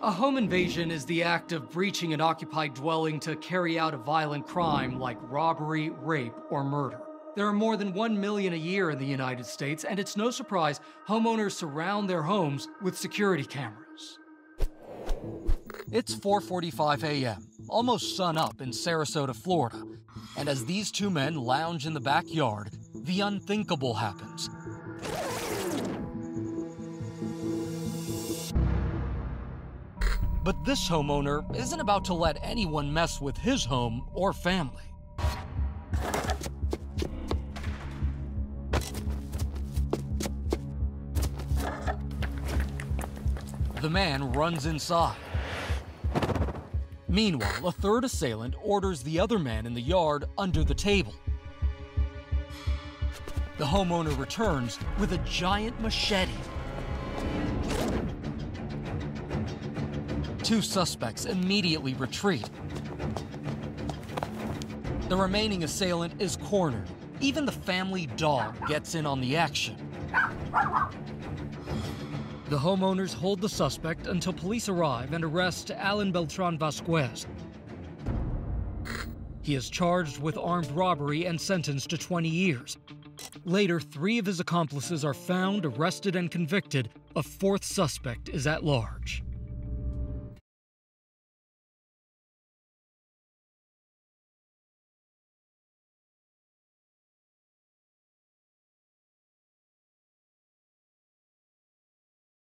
A home invasion is the act of breaching an occupied dwelling to carry out a violent crime like robbery, rape, or murder. There are more than 1 million a year in the United States, and it's no surprise homeowners surround their homes with security cameras. It's 4:45 a.m., almost sunup in Sarasota, Florida, and as these two men lounge in the backyard, the unthinkable happens. But this homeowner isn't about to let anyone mess with his home or family. The man runs inside. Meanwhile, a third assailant orders the other man in the yard under the table. The homeowner returns with a giant machete. Two suspects immediately retreat. The remaining assailant is cornered. Even the family dog gets in on the action. The homeowners hold the suspect until police arrive and arrest Alan Beltran Vasquez. He is charged with armed robbery and sentenced to 20 years. Later, three of his accomplices are found, arrested, and convicted. A fourth suspect is at large.